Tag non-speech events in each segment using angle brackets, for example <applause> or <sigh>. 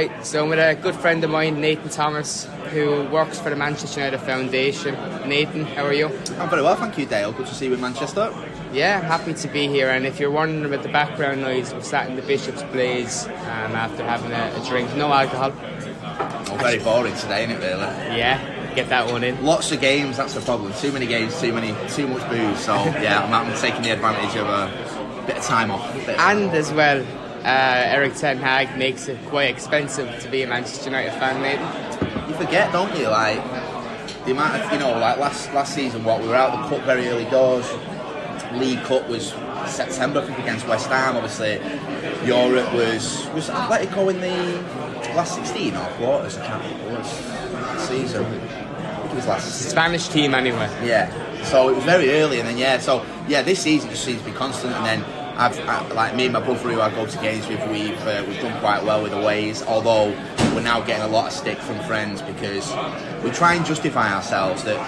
Right, so I'm with a good friend of mine, Nathan Thomas, who works for the Manchester United Foundation. Nathan, how are you? I'm very well, thank you, Dale. Good to see you in Manchester. Yeah, happy to be here. And if you're wondering about the background noise, we're sat in the Bishop's Blaize um, after having a, a drink. No alcohol. Oh, very boring today, isn't it, really? Yeah, get that one in. Lots of games, that's the problem. Too many games, too many, too much booze. So, yeah, I'm, I'm taking the advantage of a bit of time off. Of time And off. as well, uh, Erik Ten Hag makes it quite expensive to be a Manchester United fan, Nathan. you forget, don't you? Like the amount of you know, like last last season, what we were out the cup very early doors. League Cup was September, I think, against West Ham. Obviously, Europe was was Atletico in the last sixteen or quarters. I can't remember. Last season. It was last season. Spanish team, anyway. Yeah. So it was very early, and then yeah. So yeah, this season just seems to be constant, and then. I've, I, like me and my brother who I go to games with, we've uh, we've done quite well with the ways. Although we're now getting a lot of stick from friends because we try and justify ourselves that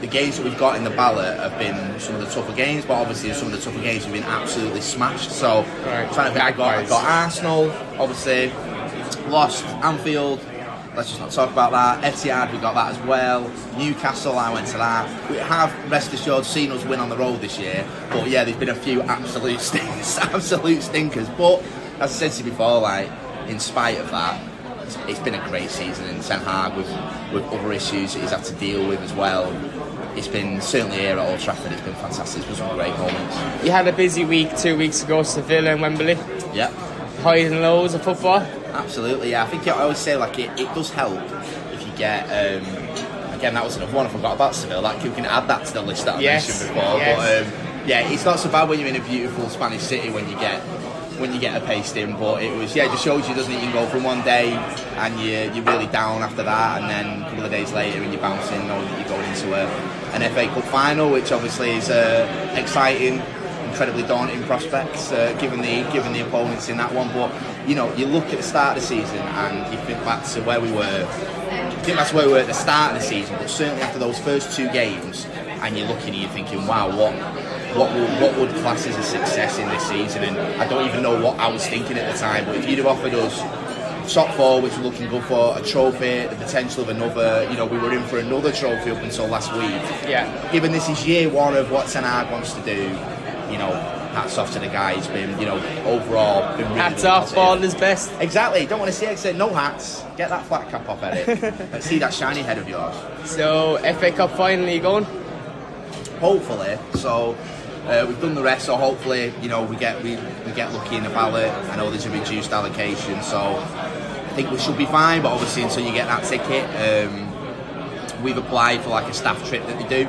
the games that we've got in the ballot have been some of the tougher games, but obviously some of the tougher games have been absolutely smashed. So Right. trying to think, I got, I got Arsenal, obviously lost Anfield. Let's just not talk about that. Etihad, we got that as well. Newcastle, I went to that. We have, rest assured, seen us win on the road this year. But yeah, there's been a few absolute <laughs> stinkers, absolute stinkers. But as I said to you before, like in spite of that, it's, it's been a great season in Ten Hag with with other issues that he's had to deal with as well. It's been certainly here at Old Trafford. It's been fantastic. It's been some great moments. You had a busy week two weeks ago, Sevilla and Wembley. Yeah. Highs and lows of football. Absolutely, yeah. I think I always say like it, it does help if you get. Um, again, that was another one I forgot about Seville. Like you can add that to the list that I Yes, mentioned before. yes. But um, yeah, it's not so bad when you're in a beautiful Spanish city when you get when you get a pasting. But it was yeah, it just shows you doesn't it? You can go from one day and you you're really down after that, and then a couple of days later and you're bouncing, knowing that you're going into a, an FA Cup final, which obviously is uh, exciting incredibly daunting prospects uh, given the given the opponents in that one. But you know, you look at the start of the season and you think back to where we were. I think that's where we were at the start of the season, but certainly after those first two games, and you're looking and you're thinking, wow, what what would, what would class as a success in this season? And I don't even know what I was thinking at the time. But if you'd have offered us top four, which we're looking good for, a trophy, the potential of another, you know, we were in for another trophy up until last week Yeah. given this is year one of what Ten Hag wants to do, you know, hats off to the guy. He's been, you know, overall been really, Hats off, is best. Exactly. Don't want to see it. Say no hats. Get that flat cap off, Erik. <laughs> Let's see that shiny head of yours. So, FA Cup finally going? Hopefully. So. Uh, we've done the rest, so hopefully, you know, we get we, we get lucky in the ballot. I know there's a reduced allocation, so I think we should be fine. But obviously, until you get that ticket, um, we've applied for like a staff trip that they do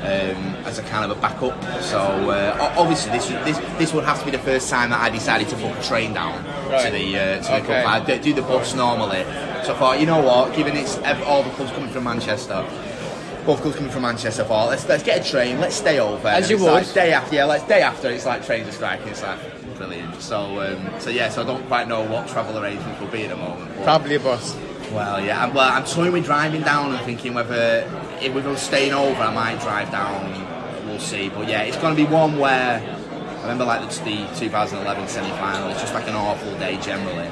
um, as a kind of a backup. So uh, obviously, this, this this would have to be the first time that I decided to book a train down to the uh, to the Okay. cup. I do, do the bus normally. So I thought, you know what, given it's all the clubs coming from Manchester. Both clubs coming from Manchester. I thought, let's let's get a train. Let's stay over. As And you it's like would. day after, yeah. Let's day after. It's like trains are striking. It's like brilliant. So um, so yeah. So I don't quite know what travel arrangements will be at the moment. Probably a bus. well, yeah. I'm, well, I'm toying with driving down and thinking whether if we were staying over, I might drive down. We'll see. But yeah, it's going to be one where I remember like the, the 2011 semi-final. It's just like an awful day generally,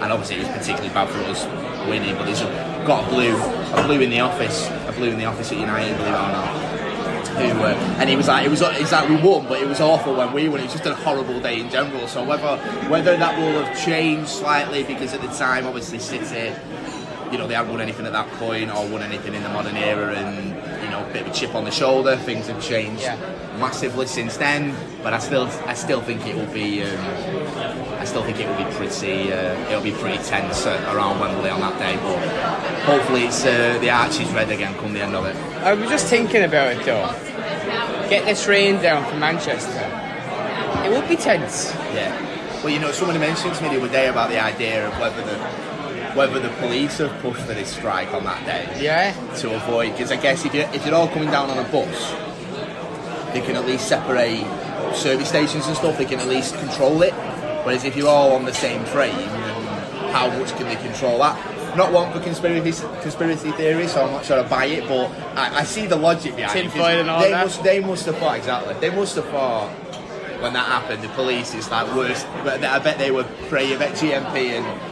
and obviously it was particularly bad for us winning. But there's a, got a blue, a blue in the office, a blue in the office at United, believe it or not. Who, uh, and he was like, it was it's like we won, but it was awful when we won. It was just a horrible day in general. So whether whether that will have changed slightly because at the time, obviously City you know, they haven't won anything at that point or won anything in the modern era and, you know, a bit of a chip on the shoulder. Things have changed Yeah. massively since then. But I still I still think it will be um, I still think it will be pretty uh, it'll be pretty tense around Wembley on that day. But hopefully it's uh, the arches red again come the end of it. I was just thinking about it though. Get this rain down from Manchester. It would be tense. Yeah. Well, you know, someone mentioned to me the other day about the idea of whether the whether the police have pushed for this strike on that day. Yeah. to avoid because I guess if you if you're all coming down on a bus, they can at least separate service stations and stuff. They can at least control it. Whereas if you're all on the same train, how much can they control that? Not one for conspiracy conspiracy theory, so I'm not sure I buy it, but I, I see the logic behind it. Tinfoil and all they that. Must, they must have thought exactly. They must have thought when that happened. The police is like worst. But I bet they were praying. I bet GMP and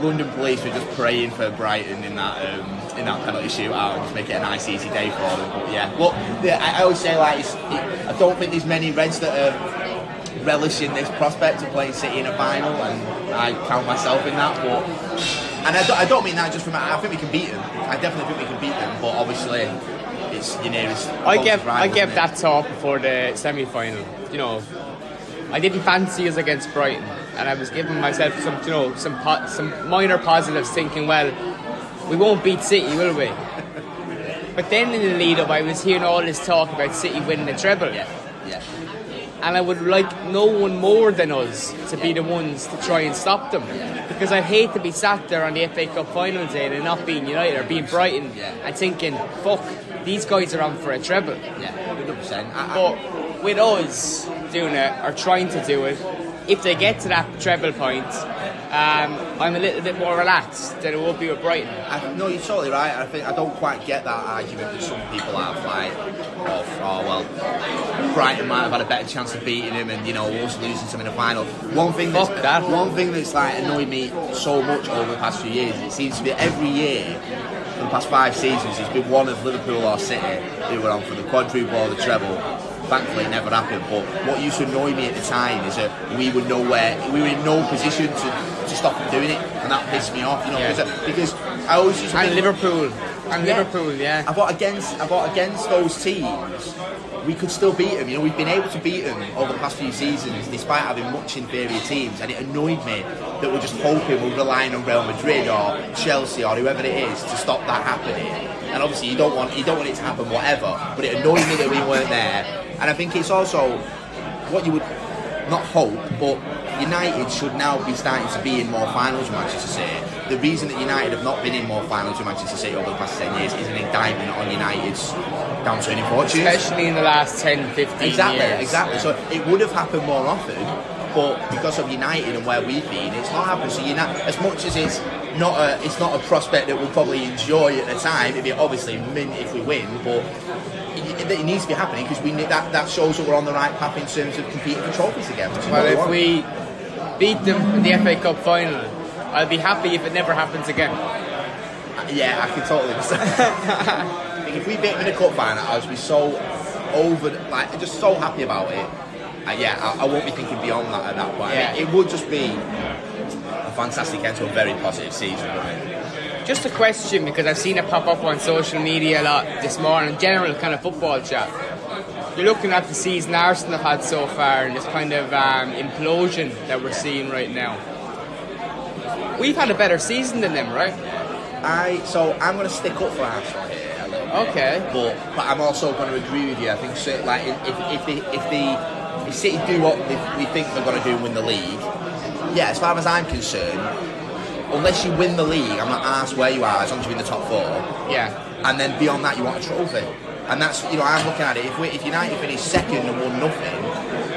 London police were just praying for Brighton in that um, in that penalty shootout and just make it a nice easy day for them. But yeah, look, yeah, I, I always say like it's, it, I don't think there's many Reds that are relishing this prospect of playing City in a final, and I count myself in that. But and I don't, I don't mean that just from I think we can beat them. I definitely think we can beat them, but obviously it's your nearest. I gave rival, I gave that talk before the semi final. You know, I didn't fancy us against Brighton, and I was giving myself some you know some po- some minor positives, thinking, well, we won't beat City, will we? <laughs> But then in the lead up, I was hearing all this talk about City winning the treble. Yeah, yeah. and I would like no one more than us to be the ones to try and stop them. Because I'd hate to be sat there on the FA Cup final day and not being United or being Brighton Yeah. and thinking, fuck, these guys are on for a treble. Yeah, hundred percent. But with us doing it or trying to do it, if they get to that treble point, um, I'm a little bit more relaxed than it would be with Brighton. I, no, you're totally right. I think I don't quite get that argument that some people have, like, of, oh well, Brighton might have had a better chance of beating him, and you know, us losing some in the final. One thing that's that. one thing that's like annoyed me so much over the past few years, it seems to be every year for the past five seasons, it's been one of Liverpool or City who were on for the quadruple or the treble. Thankfully, it never happened. But what used to annoy me at the time is that we were nowhere, we were in no position to, to stop them doing it, and that pissed me off. You know, Yeah. because, I always used to And think- Liverpool. And Yeah. Liverpool, yeah. I thought against I thought against those teams, we could still beat them. You know, we've been able to beat them over the past few seasons, despite having much inferior teams. And it annoyed me that we're just hoping we're relying on Real Madrid or Chelsea or whoever it is to stop that happening. And obviously, you don't want you don't want it to happen, whatever. But it annoyed me that we weren't there. And I think it's also what you would not hope, but United should now be starting to be in more finals with Manchester City. The reason that United have not been in more finals with Manchester City over the past 10 years is an indictment on United's downturning fortunes. Especially in the last 10, 15 Exactly, years. exactly. So it would have happened more often, but because of United and where we've been, it's not happened. So United, as much as it's not a, it's not a prospect that we'll probably enjoy at the time. It'd be obviously mint if we win, but it, it needs to be happening because we need, that that shows that we're on the right path in terms of competing for trophies again. Which is what Well, if want. we beat them in the FA Cup final, I'll be happy if it never happens again. Yeah, I can totally understand. <laughs> If we beat them in the cup final, I'd be so over, like, just so happy about it. Uh, yeah, I, I won't be thinking beyond that at that point. Yeah. It, it would just be a fantastic end to a very positive season, wouldn't it? Just a question because I've seen it pop up on social media a lot this morning, general kind of football chat. You're looking at the season Arsenal have had so far and this kind of um, implosion that we're seeing right now. We've had a better season than them, right? I so I'm going to stick up for Arsenal here a little bit. Okay. but but I'm also going to agree with you. I think so, like if if they if they if City do what they, we think they're going to do and win the league, yeah, as far as I'm concerned, unless you win the league, I'm not asked where you are as long as you're in the top four. Yeah. and then beyond that you want a trophy. And that's you know I'm looking at it. If we, if United finish second and won nothing,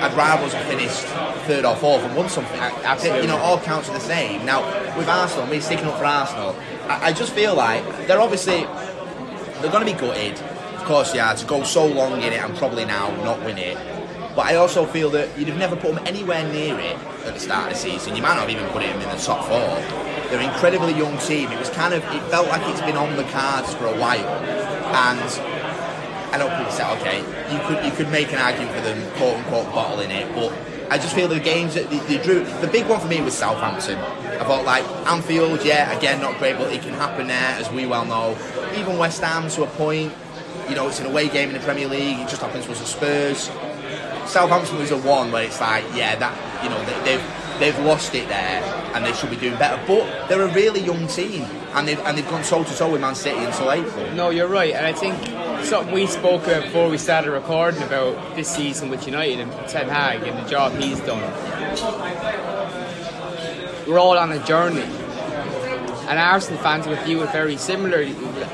I'd rather us have finished third or fourth and won something. Absolutely. You know all counts are the same. Now with Arsenal, me sticking up for Arsenal, I, I just feel like they're obviously they're going to be gutted. Of course, yeah, to go so long in it and probably now not win it. But I also feel that you'd have never put them anywhere near it at the start of the season. You might not have even put them in the top four. They're an incredibly young team. It was kind of, it felt like it's been on the cards for a while. And I know people say, okay, you could you could make an argument for them, quote unquote, bottling it, but I just feel the games that they, they drew. The big one for me was Southampton. I thought like Anfield, yeah, again not great, but it can happen there, as we well know. Even West Ham to a point. You know, it's an away game in the Premier League. It just happens was the Spurs. Southampton was a one where it's like, yeah, that you know they, they've they've lost it there and they should be doing better. But they're a really young team and they've and they've gone toe to toe with Man City until April. No, you're right, and I think something we spoke about before we started recording about this season with United and Ten Hag and the job he's done. We're all on a journey, and Arsenal fans would view it very similar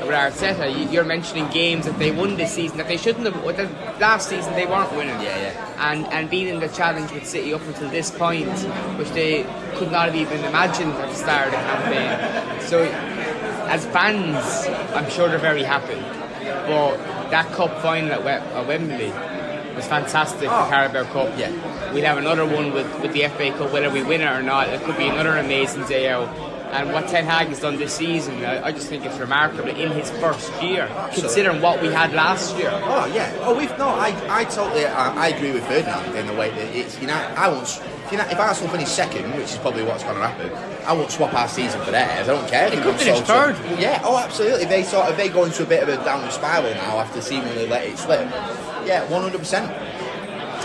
with Arteta. You- You're mentioning games that they won this season that they shouldn't have. the Last season they weren't winning. Yeah, yeah. And and being in the challenge with City up until this point, which they could not have even imagined at the start of the campaign. So, as fans, I'm sure they're very happy. But that cup final at, Wem- at Wembley was fantastic. Oh, the Carabao Cup. yeah. We'll have another one with, with the FA Cup, whether we win it or not. It could be another amazing day out. And what Ten Hag has done this season, I, I just think it's remarkable in his first year, considering what we had last year. Oh yeah. Oh, we've no. I, I totally. I, I agree with Ferdinand in the way that it's. You know, I won't. If, you know, if Arsenal finish second, which is probably what's going to happen, I won't swap our season for theirs. I don't care. It could finish third. Yeah. Oh, absolutely. They sort of they go into a bit of a downward spiral now after seemingly let it slip. Yeah, one hundred percent.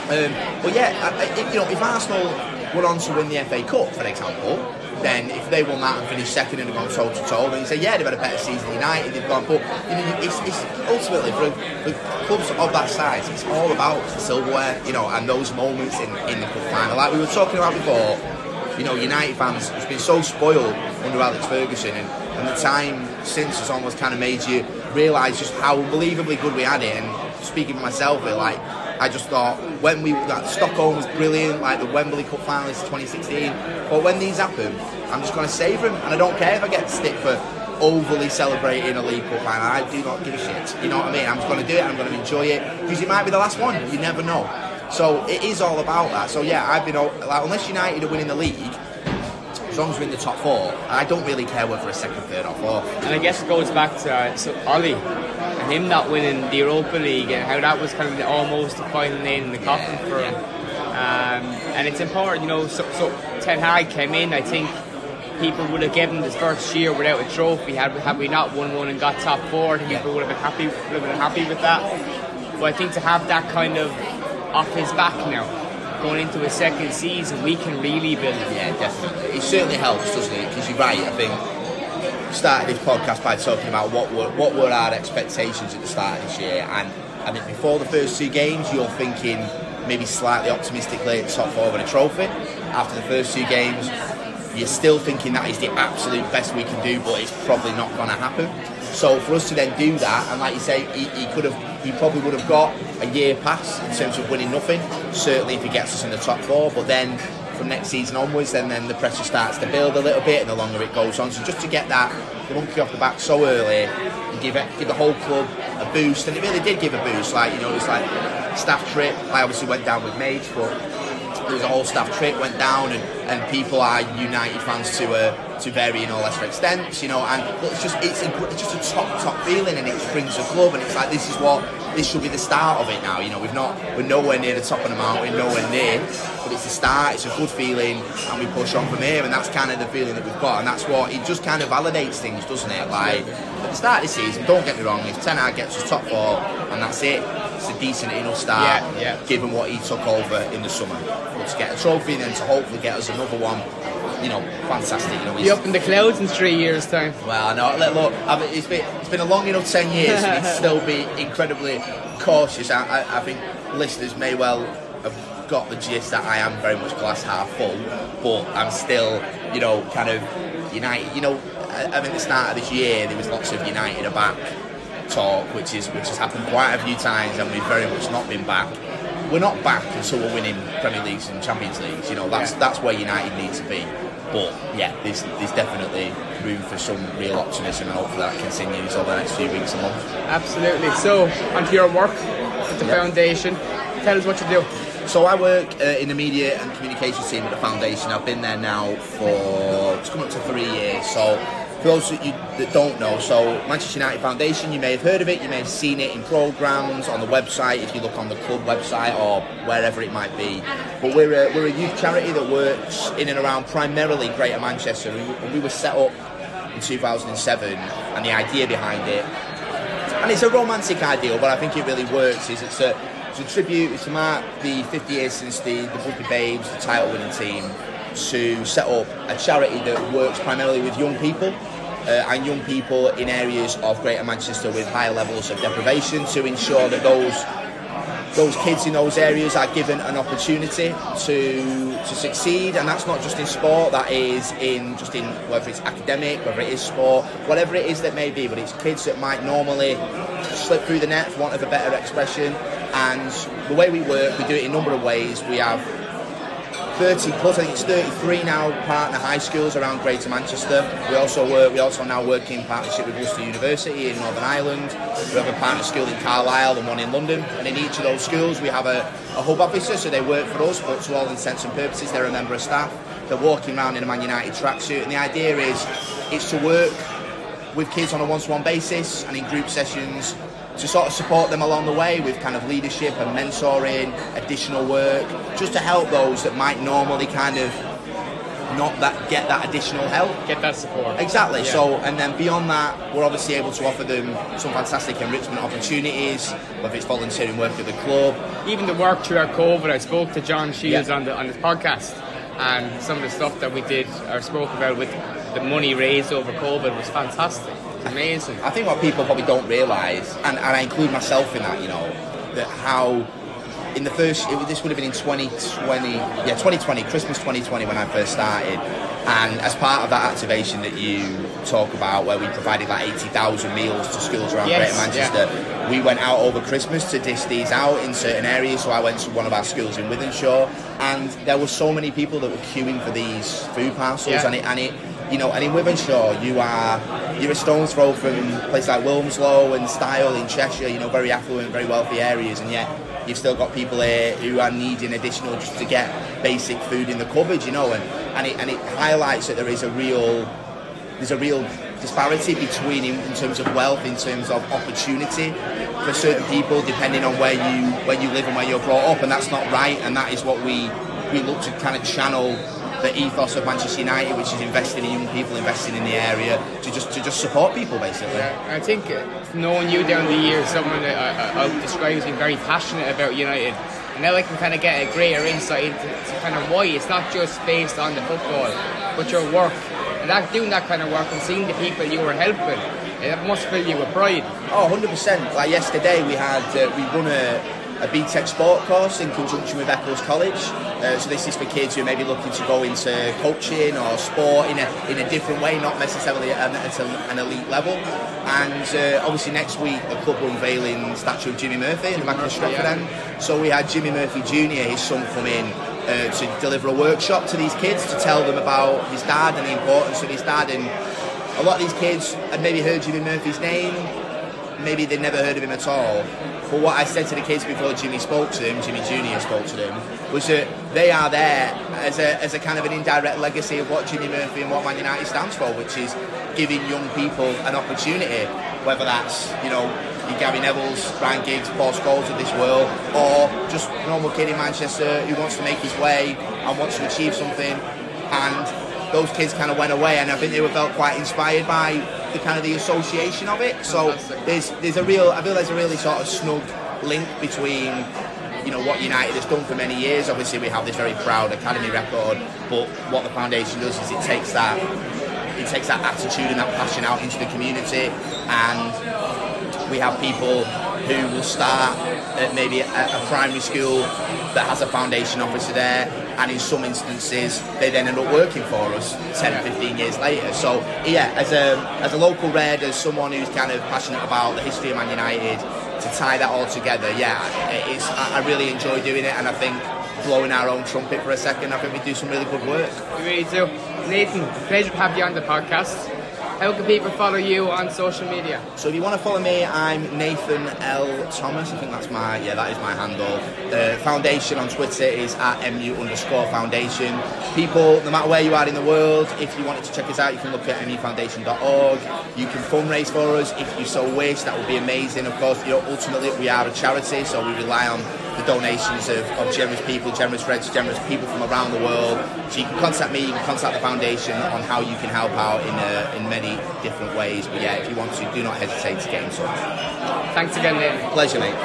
Um, but yeah, I, I, you know, if Arsenal were on to win the FA Cup, for example, then if they won that and finished second and have gone toe to toe, then you say, yeah, they've had a better season than United. They've gone, but you know, it's, it's ultimately for, for clubs of that size, it's all about the silverware, you know, and those moments in, in the cup final. Like we were talking about before, you know, United fans has been so spoiled under Alex Ferguson, and, and the time since has almost kind of made you realise just how unbelievably good we had it. And speaking for myself, it like I just thought when we that Stockholm was brilliant, like the Wembley Cup finals 2016. But when these happen, I'm just going to savour them, and I don't care if I get stick for overly celebrating a League Cup final. I do not give a shit. You know what I mean? I'm just going to do it. I'm going to enjoy it because it might be the last one. You never know. So it is all about that. So yeah, I've been like unless United are winning the league, as long as we're in the top four, I don't really care whether a second, third, or fourth. And I guess it goes back to uh, so Ole him not winning the Europa League and how that was kind of the, almost the final nail in the coffin for him. Um, and it's important, you know. So, so Ten Hag came in. I think people would have given this first year without a trophy had had we not won one and got top four. People would have been happy would have been happy with that. But I think to have that kind of off his back now, going into a second season, we can really build. Yeah, definitely. It certainly helps, doesn't it? Because you're right. I think started this podcast by talking about what were what were our expectations at the start of this year, and I think before the first two games, you're thinking maybe slightly optimistically at top four and a trophy. After the first two games, you're still thinking that is the absolute best we can do, but it's probably not going to happen. So for us to then do that, and like you say, he, he could have, he probably would have got a year pass in terms of winning nothing. Certainly, if he gets us in the top four, but then from next season onwards, then then the pressure starts to build a little bit, and the longer it goes on. So just to get that monkey off the back so early, and give it, give the whole club a boost, and it really did give a boost. Like you know, it was like staff trip. I obviously went down with mates, but there was a whole staff trip went down, and, and people are United fans to a to varying or lesser extents, you know. And it's just it's, a, it's just a top top feeling, and it brings the club, and it's like this is what this should be the start of it now. You know, we've not we're nowhere near the top of the mountain, nowhere near, but it's the start. It's a good feeling, and we push on from here, and that's kind of the feeling that we've got, and that's what it just kind of validates things, doesn't it? Like at the start of the season, don't get me wrong, if Ten Hag gets us top four, and that's it. It's a decent enough start, yeah, yeah. given what he took over in the summer. But to get a trophy and then to hopefully get us another one, you know, fantastic. You know, Be up in the clouds in three years' time. Well, I know. Look, look it's been it's been a long enough ten years me to still be <laughs> incredibly cautious. I, I, I think listeners may well have got the gist that I am very much glass half full, but I'm still, you know, kind of United. You know, I, I mean, at the start of this year, there was lots of United are back talk, which is which has happened quite a few times, and we've very much not been back. We're not back until we're winning Premier Leagues and Champions Leagues. You know, that's Yeah. that's where United need to be. But yeah, there's there's definitely room for some real optimism, and hopefully that continues over the next few weeks and months. Absolutely. So, onto your work at the Yeah. foundation. Tell us what you do. So I work uh, in the media and communications team at the foundation. I've been there now for it's coming up to three years. So for those that, you, that don't know, so Manchester United Foundation, you may have heard of it, you may have seen it in programs on the website if you look on the club website or wherever it might be. But we're a, we're a youth charity that works in and around primarily Greater Manchester. We were set up in 2007, and the idea behind it and it's a romantic ideal, but I think it really works. Is it's a it's a tribute. To mark the 50 years since the the Busby Babes, the title-winning team, to set up a charity that works primarily with young people. Uh, and young people in areas of Greater Manchester with higher levels of deprivation to ensure that those those kids in those areas are given an opportunity to to succeed. And that's not just in sport that is in just in whether it's academic whether it is sport whatever it is that may be. But it's kids that might normally slip through the net for want of a better expression. And the way we work we do it in a number of ways. We have 30 plus, I think it's 33 now partner high schools around Greater Manchester. We also work, we also now work in partnership with Ulster University in Northern Ireland. We have a partner school in Carlisle and one in London. And in each of those schools we have a, a hub officer, so they work for us, but to all intents and purposes they're a member of staff. they're walking around in a Man United tracksuit, and the idea is it's to work with kids on a one-to-one basis and in group sessions to sort of support them along the way with kind of leadership and mentoring, additional work, just to help those that might normally kind of not that get that additional help. Get that support. Exactly. Yeah. So, and then beyond that, we're obviously able to offer them some fantastic enrichment opportunities, whether it's volunteering work at the club. even the work throughout COVID, I spoke to John Shields Yeah. on the on this podcast, and some of the stuff that we did or spoke about with the money raised over COVID was fantastic. Amazing. I think what people probably don't realise, and, and I include myself in that, you know, that how in the first, it, this would have been in 2020, yeah, 2020, Christmas 2020 when I first started. And as part of that activation that you talk about, where we provided like 80,000 meals to schools around Yes, Greater Manchester, we went out over Christmas to dish these out in certain areas. So I went to one of our schools in Wythenshawe, and there were so many people that were queuing for these food parcels, Yeah. and it, and it, you know, and in Wythenshawe, you are you're a stone's throw from places like Wilmslow and Styal in Cheshire, you know, very affluent, very wealthy areas, and yet you've still got people here who are needing additional just to get basic food in the cupboard, you know, and, and it and it highlights that there is a real there's a real disparity between in, in terms of wealth, in terms of opportunity for certain people, depending on where you where you live and where you're brought up, and that's not right. And that is what we we look to kind of channel the ethos of Manchester United, which is investing in young people, investing in the area to just to just support people, basically. Yeah, I think uh, knowing you down the years, someone that I, I, I describe as being very passionate about United, and now I can kind of get a greater insight into to kind of why it's not just based on the football, but your work. And that doing that kind of work and seeing the people you were helping, it must fill you with pride. Oh, 100%. Like yesterday, we had uh, we won a, a BTEC sport course in conjunction with Eccles College. Uh, so this is for kids who may be looking to go into coaching or sport in a in a different way, not necessarily at, an- an elite level. And uh, obviously next week, the club are unveiling statue of Jimmy Murphy in the back of the Stretford yeah. end. So we had Jimmy Murphy Jr., his son, come in uh, to deliver a workshop to these kids to tell them about his dad and the importance of his dad. And a lot of these kids had maybe heard Jimmy Murphy's name, maybe they'd never heard of him at all. But what I said to the kids before Jimmy spoke to them, Jimmy Jr. spoke to them, was that they are there as a, as a kind of an indirect legacy of what Jimmy Murphy and what Man United stands for, which is giving young people an opportunity, whether that's, you know, your Gary Neville's, Ryan Giggs, Paul Scholes of this world, or just normal kid in Manchester who wants to make his way and wants to achieve something. And those kids kind of went away, and I think they were felt quite inspired by the kind of the association of it. So there's there's a real I feel there's a really sort of snug link between you know what United has done for many years. Obviously, we have this very proud academy record, but what the foundation does is it takes that it takes that attitude and that passion out into the community, and we have people who will start at maybe a, a primary school that has a foundation officer there and in some instances they then end up working for us 10 15 years later so yeah as a as a local red as someone who's kind of passionate about the history of Man United to tie that all together yeah it is I, I really enjoy doing it and I think blowing our own trumpet for a second I think we do some really good work You really do. Nathan, pleasure to have you on the podcast. How can people follow you on social media? So if you want to follow me, I'm Nathan L Thomas. I think that's my yeah, that is my handle. The foundation on Twitter is at mu underscore foundation. People, no matter where you are in the world, if you wanted to check us out, you can look at mufoundation.org. You can fundraise for us if you so wish. That would be amazing. Of course, you know, ultimately we are a charity, so we rely on the donations of, of generous people, generous friends, generous people from around the world. So you can contact me, you can contact the foundation on how you can help out in uh, in many different ways. But yeah, if you want to, do not hesitate to get in touch. Thanks again, Nathan. Pleasure, mate.